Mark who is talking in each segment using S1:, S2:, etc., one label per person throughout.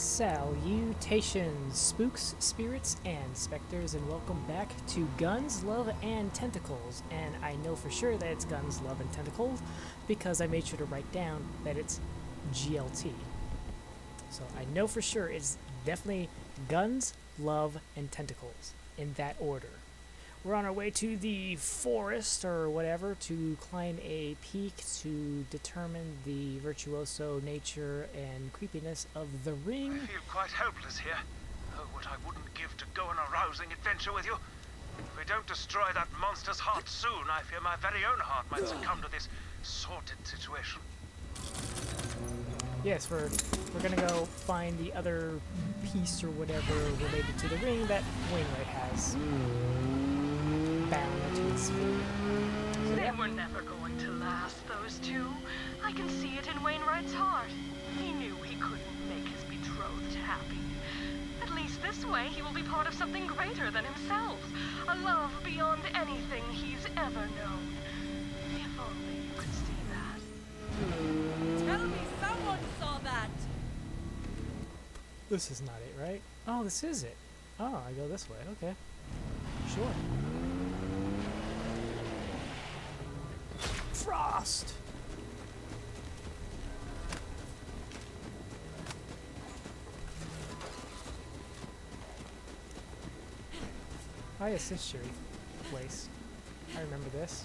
S1: Salutations, spooks, spirits, and specters, and welcome back to Guns, Love, and Tentacles. And I know for sure that it's Guns, Love, and Tentacles because I made sure to write down that it's GLT. So I know for sure it's definitely Guns, Love, and Tentacles in that order. We're on our way to the forest or whatever to climb a peak to determine the virtuoso nature and creepiness of the ring.
S2: I feel quite helpless here. Oh, what I wouldn't give to go on a rousing adventure with you. If we don't destroy that monster's heart soon, I fear my very own heart might succumb to this sordid situation.
S1: Yes, we're we're gonna go find the other piece or whatever related to the ring that Wainwright has hmm. Bound to his finger. So,
S3: They
S1: yeah.
S3: were never going to last, those two. I can see it in Wainwright's heart. He knew he couldn't make his betrothed happy. At least this way, he will be part of something greater than himself. A love beyond anything he's ever known. If only you could see that.
S4: Tell me someone saw that!
S1: This is not it, right? Oh, this is it. Oh, I go this way. Okay. Sure. Frost! Oh yes, this Shuri place. I remember this.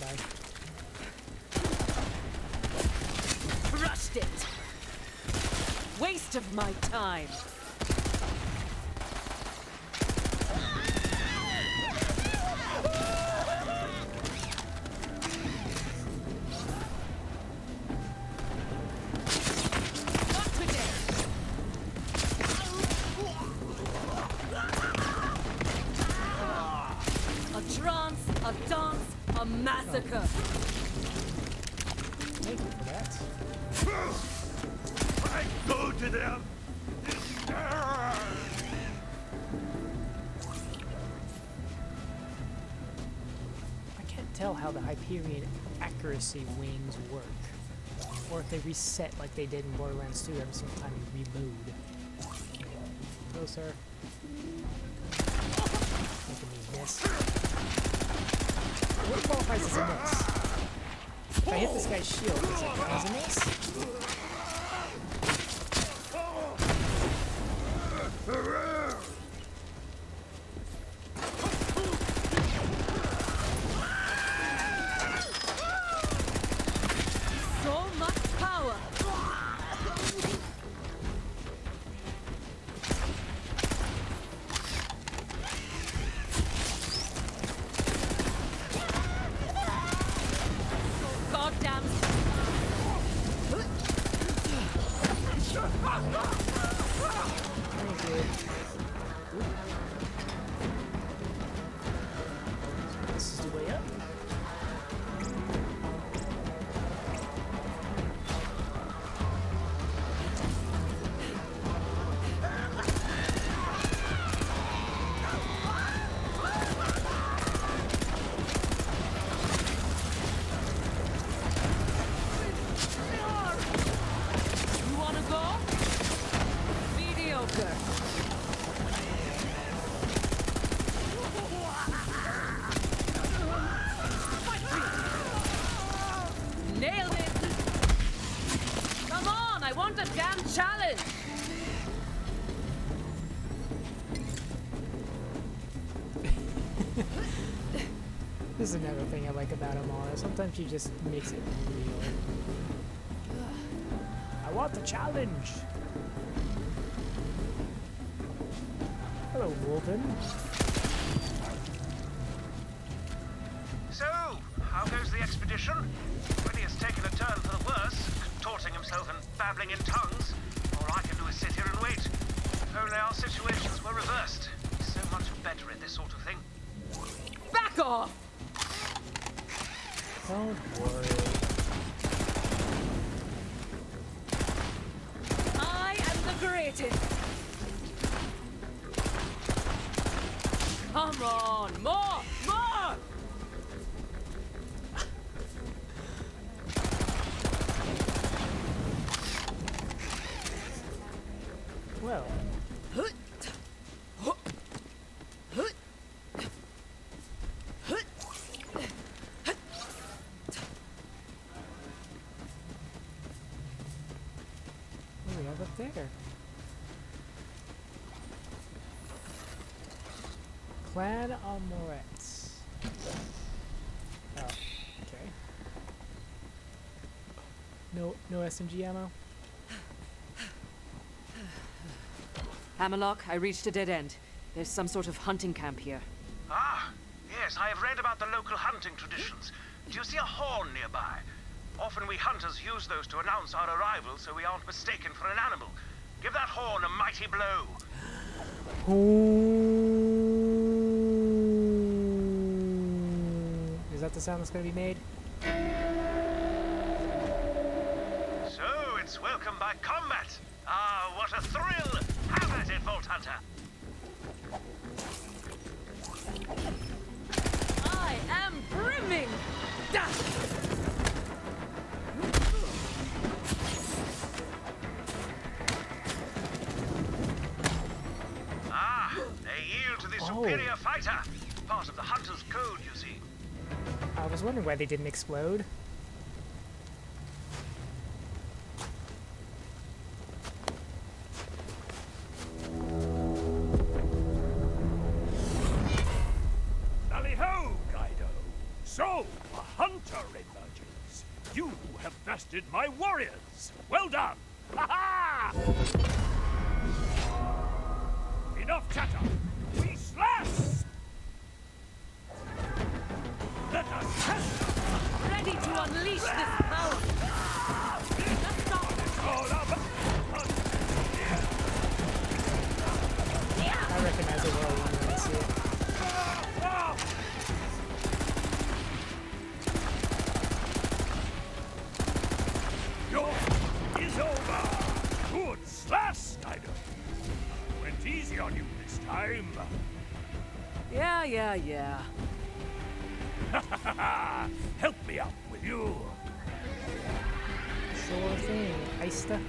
S1: Bye.
S4: Crushed it! Waste of my time! Massacre!
S1: Thank you for that.
S2: I go to them!
S1: I can't tell how the Hyperion accuracy wings work. Or if they reset like they did in Borderlands 2 every single time you reload. Closer. Making me miss. What qualifies as a miss? If I hit this guy's shield, does it a miss?
S4: Challenge!
S1: This is another thing I like about Amara. Sometimes she just makes it real. I want the challenge! Hello, Wolven.
S2: Babbling in tongues. All I can do is sit here and wait. If only our situations were reversed. So much better at this sort of thing.
S4: Back off!
S1: Don't worry. There? Clan Amorettes. Oh, okay. No, no SMG ammo.
S4: Hammerlock, I reached a dead end. There's some sort of hunting camp here.
S2: Ah, yes, I have read about the local hunting traditions. Do you see a horn nearby? Often we hunters use those to announce our arrival so we aren't mistaken for an animal. Give that horn a mighty blow.
S1: Is that the sound that's gonna be made?
S2: So, it's welcome by combat. Ah, what a thrill! Have at it, Vault Hunter!
S4: I am brimming! Da!
S2: Superior fighter. Part of the hunter's code, you see.
S1: I was wondering why they didn't explode.
S5: Tally ho, Guido! So, a hunter emerges. You have bested my warriors. Well done!
S4: Yeah, yeah, yeah.
S5: Help me out, will you?
S1: Sure thing, Eista.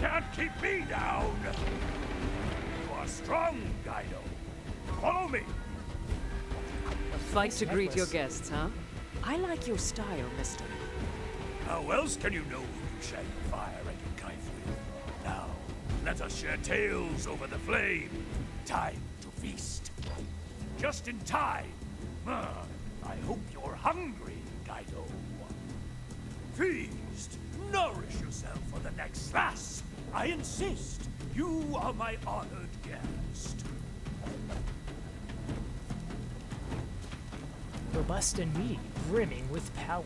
S5: Can't keep me down! You are strong, Guido. Follow me!
S4: A fight to greet your guests, huh? I like your style, mister.
S5: How else can you know who you share your fire and your knife with? Now, let us share tales over the flame. Time to feast. Just in time. Ah, I hope you're hungry, Guido. Feast. Nourish yourself for the next slash. I insist. You are my honored guest.
S1: Robust and meaty, brimming with power.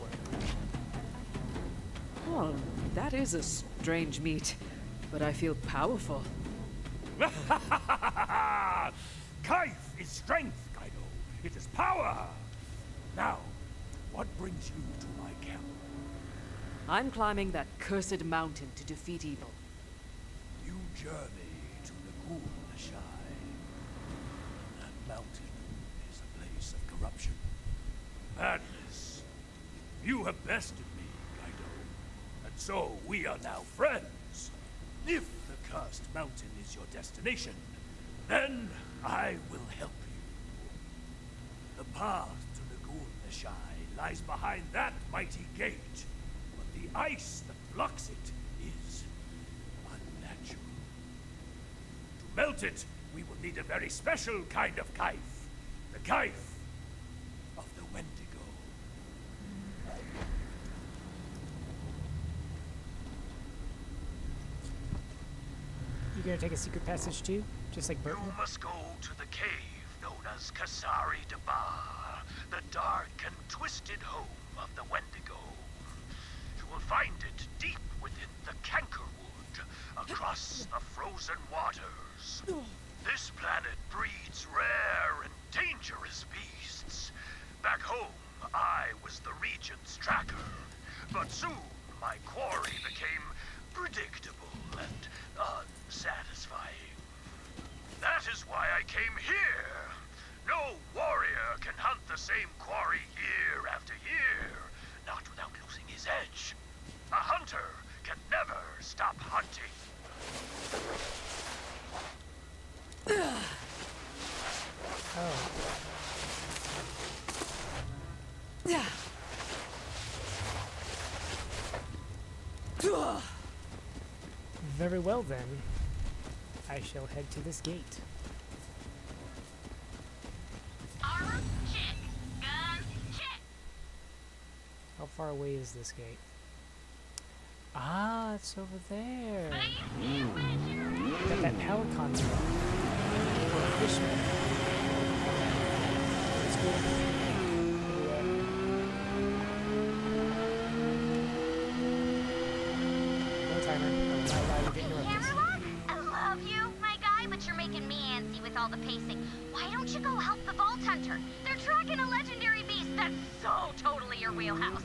S4: Oh, that is a strange meat, but I feel powerful.
S5: Kaif is strength, Kaido. It is power. Now, what brings you to my camp?
S4: I'm climbing that cursed mountain to defeat evil.
S5: You journey to Negul Neshai. That mountain is a place of corruption. Madness. You have bested me, Kaido. And so we are now friends. If the cursed mountain is your destination, then I will help you. The path to Negul Neshai lies behind that mighty gate. Ice that blocks it is unnatural. To melt it, we will need a very special kind of kaif. The kaif of the Wendigo.
S1: You gonna take a secret passage too? Just like Burton?
S2: You must go to the cave known as Kasari Dabar, the dark and twisted home of the Wendigo. You will find it deep within the Cankerwood, across the frozen waters. This planet breeds rare and dangerous beasts. Back home, I was the Regent's tracker. But soon, my quarry became predictable and unsatisfying. That is why I came here. No warrior can hunt the same quarry year after year, not without losing his edge. A hunter can never stop hunting.
S1: Oh. Very well then. I shall head to this gate.
S6: Armor, check. Gun, check.
S1: How far away is this gate? Ah, it's over there. Got that power concept. For a fishman. That's cool.
S6: All the pacing. Why don't you go help the Vault Hunter? They're tracking a legendary beast that's so totally your wheelhouse.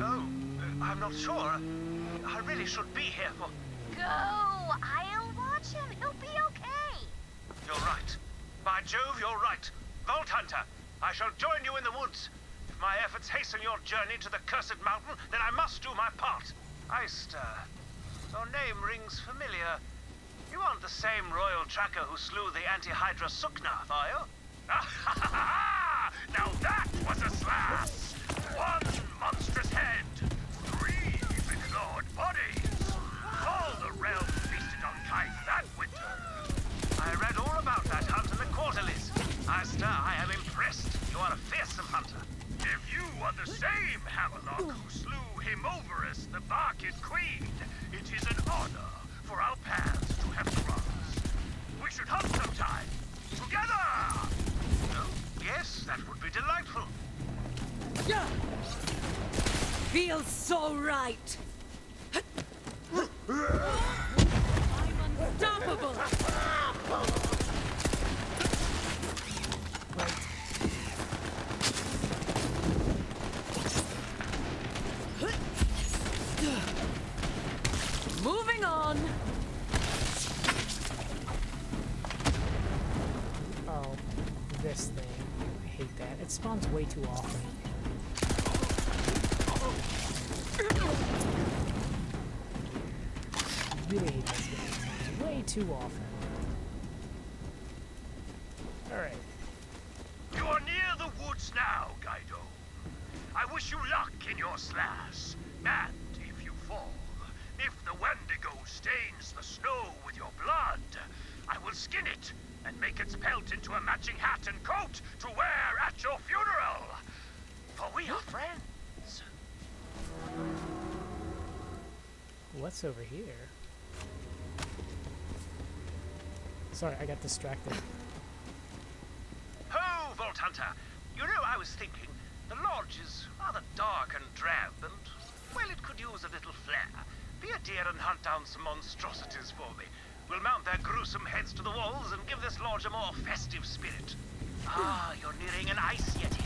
S2: Oh, uh, I'm not sure. I really should be here for...
S6: Go! I'll watch him. He'll be okay.
S2: You're right. By Jove, you're right. Vault Hunter, I shall join you in the woods. If my efforts hasten your journey to the cursed mountain, then I must do my part. Eista, your name rings familiar. You aren't the same royal tracker who slew the anti-Hydra Suknath, are you? now that was a slash!
S4: Feels so right. I'm unstoppable. Moving on.
S1: Oh, this thing. I hate that. It spawns way too often. Really hate this. It way too often. Alright.
S2: You are near the woods now, Guido. I wish you luck in your slash. And if you fall, if the Wendigo stains the snow with your blood, I will skin it and make its pelt into a matching hat and coat to wear at your funeral. For we are friends.
S1: What's over here? Sorry, I got distracted.
S2: Ho, Vault Hunter! You know, I was thinking, the lodge is rather dark and drab, and, well, it could use a little flair. Be a dear and hunt down some monstrosities for me. We'll mount their gruesome heads to the walls and give this lodge a more festive spirit. Ah, you're nearing an ice yeti.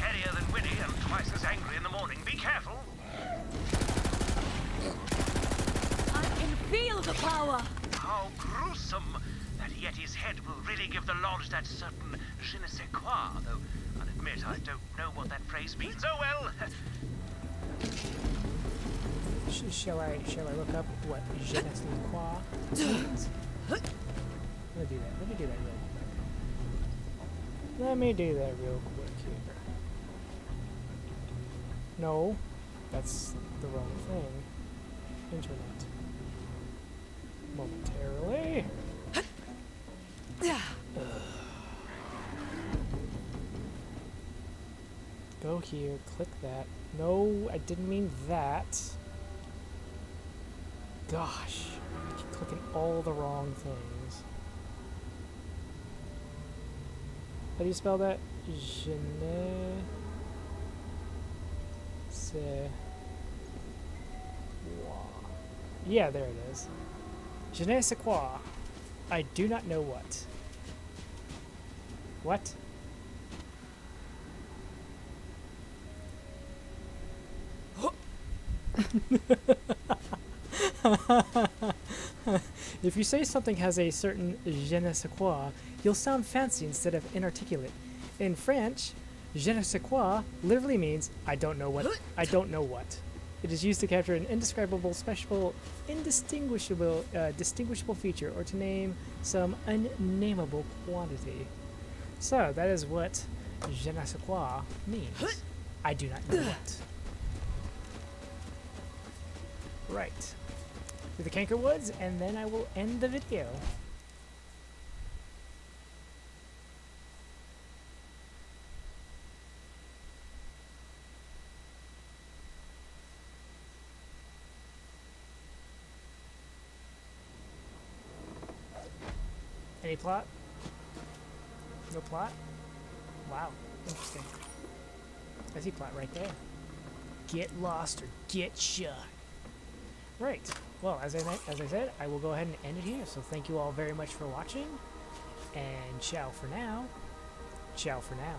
S2: Heavier than Winnie and twice as angry in the morning. Be careful.
S4: I can feel the power.
S2: How gruesome! That Yeti's head will really give the lodge that certain je ne sais quoi, though I'll admit I don't know what that phrase means. Oh well!
S1: Sh shall I shall I look up what je ne sais quoi means? Let me do that. Let me do that real quick. Let me do that real quick here. No, that's the wrong thing. Internet. Momentarily. Go here, click that. No, I didn't mean that. Gosh, I keep clicking all the wrong things. How do you spell that? Je ne sais. Yeah, there it is. Je ne sais quoi. I do not know what. What? if you say something has a certain je ne sais quoi, you'll sound fancy instead of inarticulate. In French, je ne sais quoi literally means I don't know what. I don't know what. It is used to capture an indescribable, special, indistinguishable, uh, distinguishable feature, or to name some unnameable quantity. So that is what je ne sais quoi means. I do not know what. Right. through the Canker Woods, and then I will end the video. Plot? No plot? Wow, interesting. I see plot right there. Get lost or get shot. Right. Well, as I as I said, I will go ahead and end it here. So thank you all very much for watching, and ciao for now. Ciao for now.